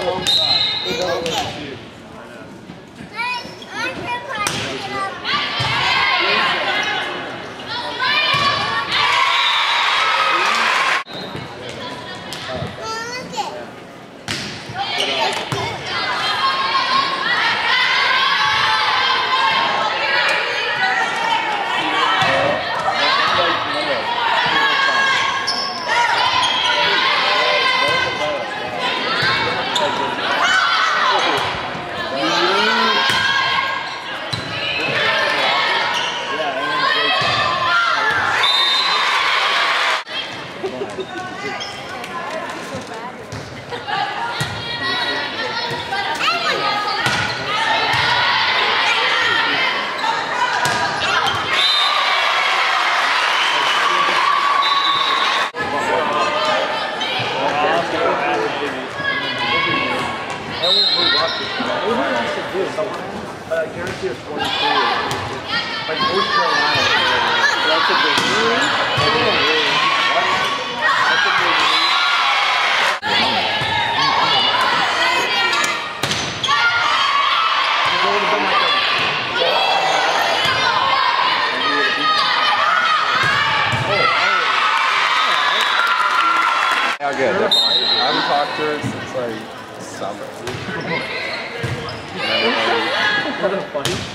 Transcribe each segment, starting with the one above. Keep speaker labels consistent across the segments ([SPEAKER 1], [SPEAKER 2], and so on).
[SPEAKER 1] Tá Vamos lá. Like
[SPEAKER 2] North Carolina. That's a big That's a big
[SPEAKER 3] Yeah, good. They're fine. I haven't talked to her since like summer. And then, like,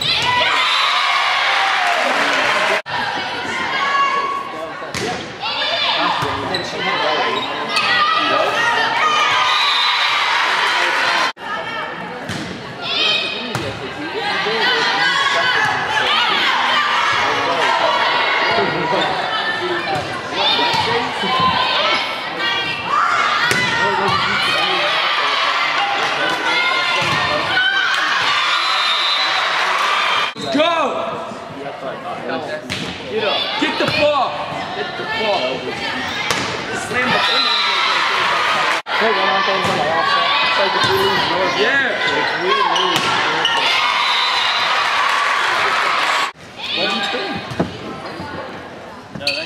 [SPEAKER 4] Go! Get the ball! Get the ball. Slam the
[SPEAKER 2] Hey, one on things on the offset. It's like if we lose.
[SPEAKER 4] Yeah!
[SPEAKER 2] If we lose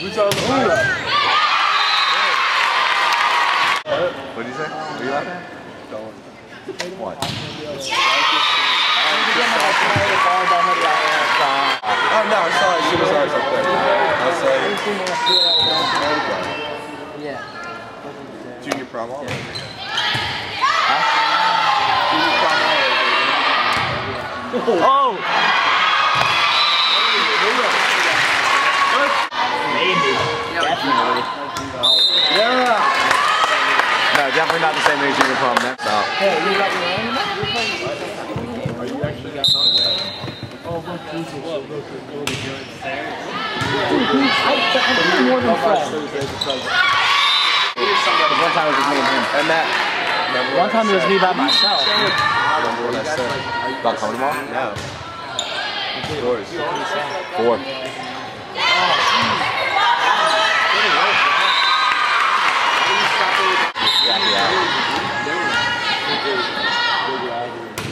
[SPEAKER 3] Who's on the What did you say? Were you laughing? Don't. What? Oh no, I saw it. She was ours up there. I was like,
[SPEAKER 2] Yeah.
[SPEAKER 3] Junior prom all over.
[SPEAKER 2] Oh! Maybe. Definitely. Yeah.
[SPEAKER 3] No, definitely not the same as junior prom. That's out.
[SPEAKER 2] Hey, you got your own? Are you actually got my Oh, my Jesus. I, I'm more than friends. One time it was me and him.
[SPEAKER 3] And that. Remember
[SPEAKER 2] One time it was me by myself.
[SPEAKER 3] Remember what I said about coming tomorrow? No. Yours. Four. Yeah, yeah.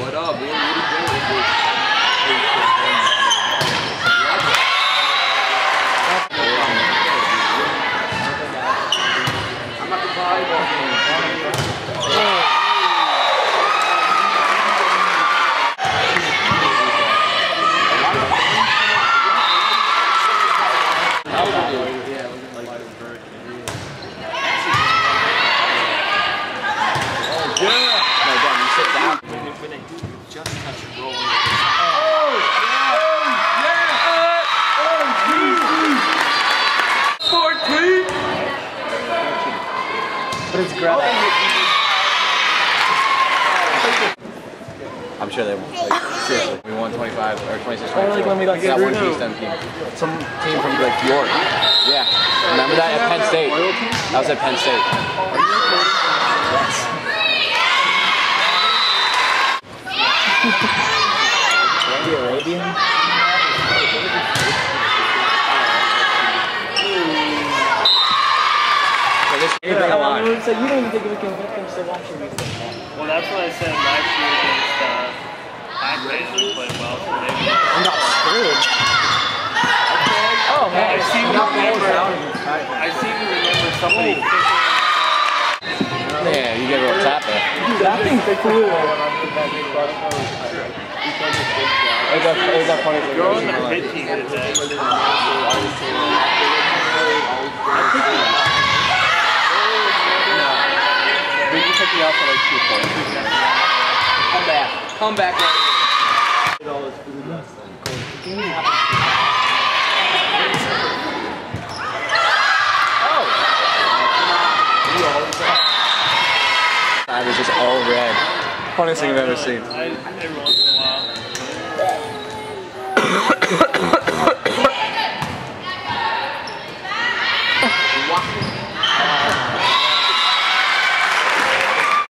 [SPEAKER 4] What up, man? What are you doing? I'm at the volleyball game.
[SPEAKER 3] No, Dan, you sit down.
[SPEAKER 1] When they do just touch and roll.
[SPEAKER 2] But it's great.
[SPEAKER 3] I'm sure they like seriously. We won 25 or 26
[SPEAKER 2] Or like when we got
[SPEAKER 3] that one
[SPEAKER 2] screwed.
[SPEAKER 3] team.
[SPEAKER 2] Some team from like York.
[SPEAKER 3] Yeah. Remember that at Penn State? That was at Penn State. So.
[SPEAKER 2] So you don't even think we can get them to watch your music.
[SPEAKER 1] Well, that's what I said last year against uh, Akron. We played well, so maybe.
[SPEAKER 2] We got screwed. Oh man,
[SPEAKER 1] I seem to remember. I seem to remember somebody
[SPEAKER 3] you get a little tap there.
[SPEAKER 2] That thing's cool.
[SPEAKER 3] It was a, it a funny thing.
[SPEAKER 1] You're on the hit team today.
[SPEAKER 3] We can take the alpha like two points.
[SPEAKER 4] Come back. Come back.
[SPEAKER 3] I was just all red. Funniest thing I've ever seen.